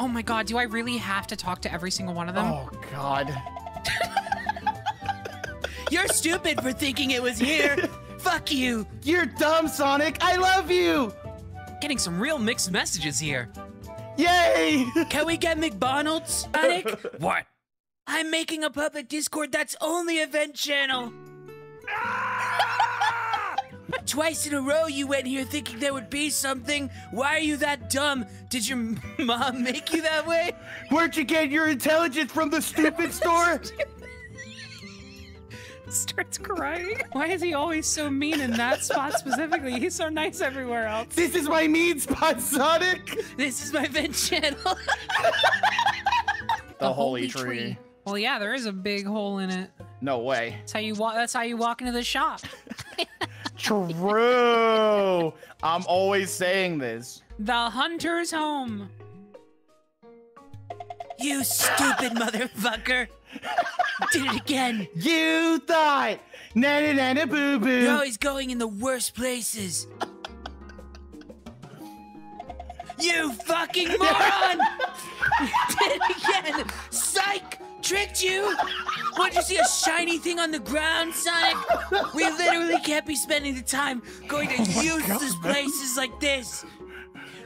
Oh my god, do I really have to talk to every single one of them? Oh God. You're stupid for thinking it was here. Fuck you. You're dumb, Sonic. I love you. Getting some real mixed messages here. Yay! Can we get McDonald's, Sonic? What? I'm making a public Discord that's only event channel. Ah! Twice in a row you went here thinking there would be something. Why are you that dumb? Did your mom make you that way? Where'd you get your intelligence from the stupid store? Starts crying. Why is he always so mean in that spot specifically? He's so nice everywhere else. this is my mean spot, Sonic. This is my vent channel. The, holy tree. Well, yeah, there is a big hole in it. No way. That's how you walk. That's how you walk into the shop. True. I'm always saying this. The hunter's home. you stupid motherfucker. Did it again. You thought. Na na na na boo boo. You're always going in the worst places. You fucking moron! Did it again! Psych! Tricked you! What'd you see a shiny thing on the ground, Sonic? We literally can't be spending the time going to oh useless places like this.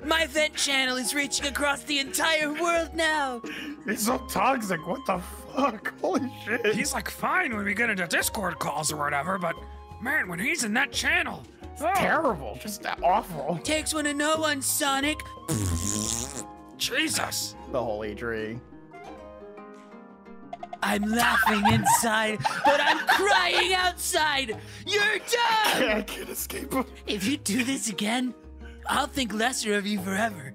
My vent channel is reaching across the entire world now. It's so toxic. What the fuck? Holy shit. He's like fine when we get into Discord calls or whatever, but man, when he's in that channel, oh, terrible. Just awful. Takes one to know one, Sonic. Jesus. The holy tree. I'm laughing inside, but I'm crying outside. You're dumb. I can't escape him. If you do this again, I'll think lesser of you forever.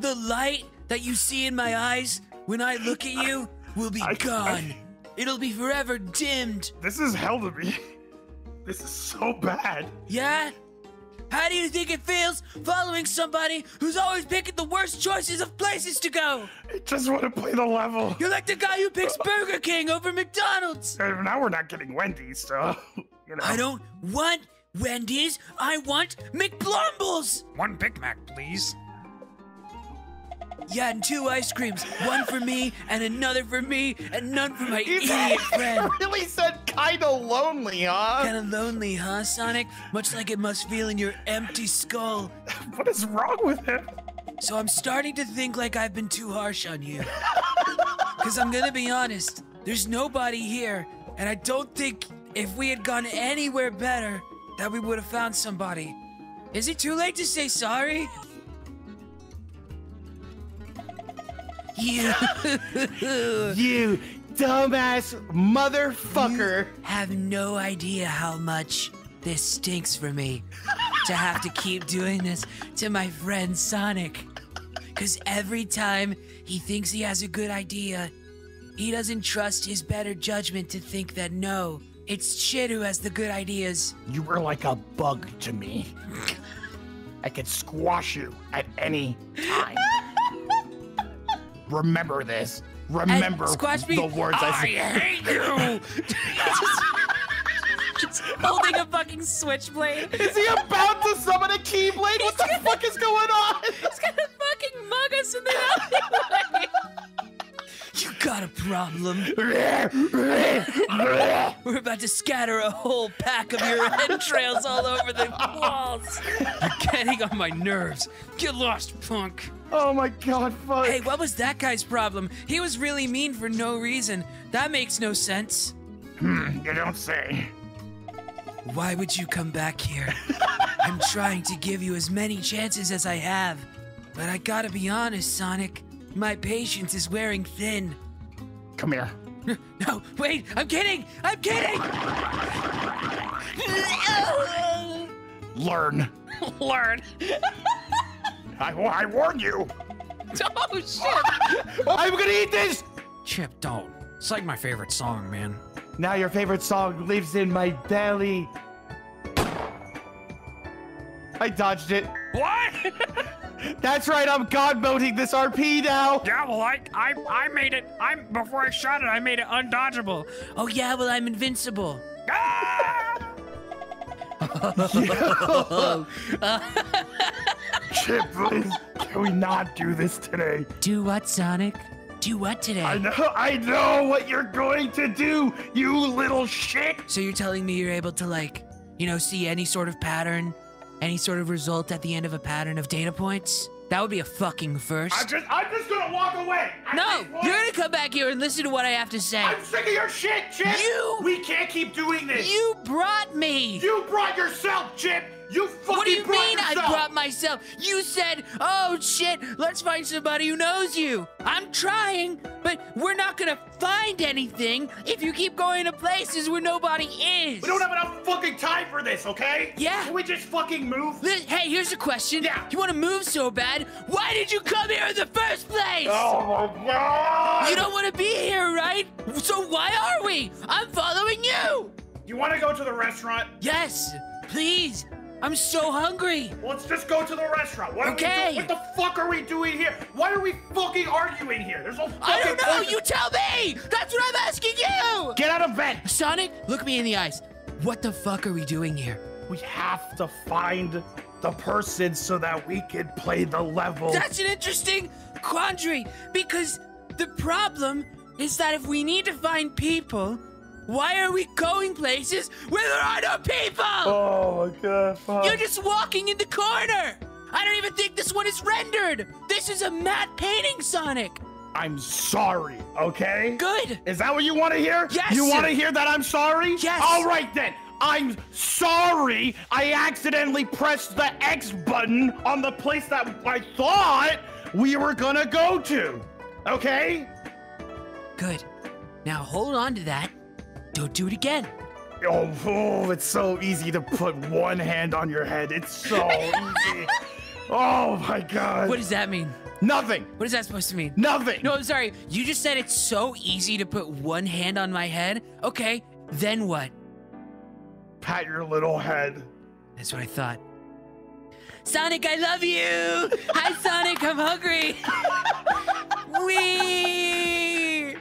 The light that you see in my eyes when I look at you will be I- gone. It'll be forever dimmed. This is hell to me. This is so bad. Yeah? How do you think it feels following somebody who's always picking the worst choices of places to go? I just want to play the level. You're like the guy who picks Burger King over McDonald's. And now we're not getting Wendy's, so you know. I don't want Wendy's. I want McBlumbles. One Big Mac, please. Yeah, and two ice creams. One for me and another for me and none for my He's idiot friend. really said kinda lonely, huh? Kinda lonely, huh, Sonic? Much like it must feel in your empty skull. What is wrong with him? So I'm starting to think like I've been too harsh on you. Cause I'm gonna be honest, there's nobody here, and I don't think if we had gone anywhere better that we would have found somebody. Is it too late to say sorry? You You dumbass motherfucker. have no idea how much this stinks for me to have to keep doing this to my friend Sonic. Because every time he thinks he has a good idea, he doesn't trust his better judgment to think that no, it's Chip who has the good ideas. You were like a bug to me. I could squash you at any time. Remember this. Remember squash me? the words I I said. hate you. Just holding a fucking switchblade. Is he about to summon a Keyblade? What the fuck is going on? Problem. We're about to scatter a whole pack of your entrails all over the walls. You're getting on my nerves. Get lost, punk. oh my god, fuck. Hey, what was that guy's problem? He was really mean for no reason. That makes no sense. Hmm, you don't say. Why would you come back here? I'm trying to give you as many chances as I have. But I gotta be honest, Sonic. My patience is wearing thin. Come here. No, wait, I'm kidding! I'm kidding! Learn. Learn. I, I warn you. Oh shit. I'm gonna eat this! Chip, don't. It's like my favorite song, man. Now your favorite song lives in my belly. I dodged it. What? That's right, I'm god moding this RP now. yeah, well, I, I, I made it. I'm before I shot it. I made it undodgeable. Oh, yeah, well, I'm invincible. Ah! Chip, please. Can we not do this today? Do what, Sonic? Do what today? I know, I know what you're going to do, you little shit. So you're telling me you're able to like, you know, see any sort of pattern, any sort of result at the end of a pattern of data points? That would be a fucking first. I'm just, I'm just gonna walk away. At no, you're gonna come back here and listen to what I have to say. I'm sick of your shit, Chip. You- We can't keep doing this. You brought me. You brought yourself, Chip. You fucking What do you mean I yourself. brought myself? You said, oh shit, let's find somebody who knows you. I'm trying, but we're not gonna find anything if you keep going to places where nobody is. We don't have enough fucking time for this, okay? Yeah. Can we just fucking move? Hey, here's a question. Yeah. You wanna move so bad? Why did you come here in the first place? Oh my god! You don't wanna be here, right? So why are we? I'm following you. You want to go to the restaurant? Yes, please. I'm so hungry. Let's just go to the restaurant. What are we Okay. What the fuck are we doing here? Why are we fucking arguing here? There's no fucking I don't know. You tell me. That's what I'm asking you. Get out of bed! Sonic, look me in the eyes. What the fuck are we doing here? We have to find the person so that we can play the level. That's an interesting quandary because the problem is that if we need to find people, why are we going places where there are no people? oh my god. Fuck. You're just walking in the corner. I don't even think this one is rendered. This is a matte painting, Sonic. I'm sorry, okay? Good. Is that what you want to hear? Yes. You want to hear that I'm sorry? Yes. All right then. I'm sorry I accidentally pressed the X button on the place that I thought we were gonna go to. Okay? Good. Now hold on to that. Don't do it again. Oh, oh, it's so easy to put one hand on your head. It's so easy. Oh my god. What does that mean? Nothing. What is that supposed to mean? Nothing. No, I'm sorry. You just said it's so easy to put one hand on my head. Okay, then what? Pat your little head. That's what I thought. Sonic, I love you. Hi, Sonic. I'm hungry. Wee.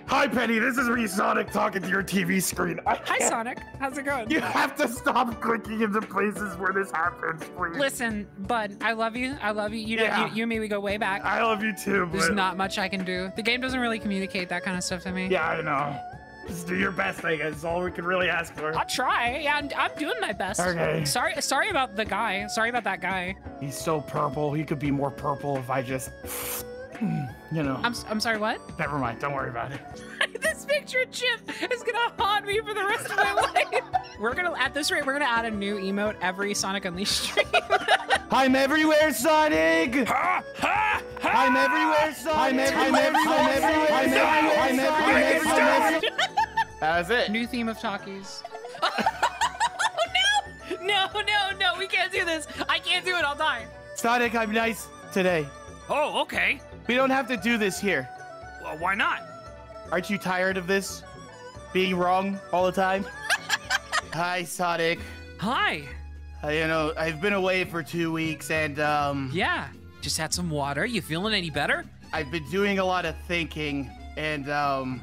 Hi, Penny. This is me, Sonic, talking to your TV screen. Hi, Sonic. How's it going? You have to stop clicking into places where this happens, please. Listen, bud, I love you. I love you. You know, Yeah. you, you and me, we go way back. I love you too, There's not much I can do. The game doesn't really communicate that kind of stuff to me. yeah, I know. Just do your best, I guess. All we can really ask for. I'll try. Yeah, I'm, I'm doing my best. Okay. Sorry, sorry about the guy. Sorry about that guy. He's so purple. He could be more purple if I just, you know. I'm, s- I'm sorry. What? Never mind. Don't worry about it. this picture of Chip is gonna haunt me for the rest of my life. We're gonna, at this rate, we're gonna add a new emote every Sonic Unleashed stream. I'm everywhere, Sonic! Ha! Ha! Ha! I'm everywhere, Sonic! I'm everywhere, I'm everywhere, I'm everywhere, I'm everywhere, I'm everywhere, I'm everywhere. That's it. new theme of talkies. oh no! No, no, no! We can't do this. I can't do it. I'll die. Sonic, I'm nice today. Oh, okay. We don't have to do this here. Well, why not? Aren't you tired of this? Being wrong all the time? Hi, Sonic. Hi. Uh, you know, I've been away for two weeks and, um, Yeah. Just had some water. You feeling any better? I've been doing a lot of thinking and, um,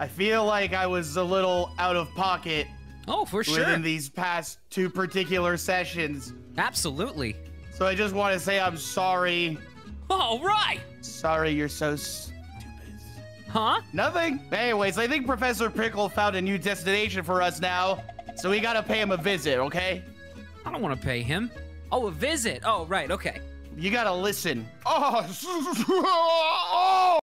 I feel like I was a little out of pocket Oh, for sure. within these past two particular sessions. Absolutely. So I just want to say I'm sorry. All right. Sorry you're so stupid. Huh? Nothing. Anyways, I think Professor Pickle found a new destination for us now. So we gotta pay him a visit, okay? I don't want to pay him. Oh, a visit. Oh, right. Okay. You gotta listen. Oh, oh!